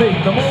The.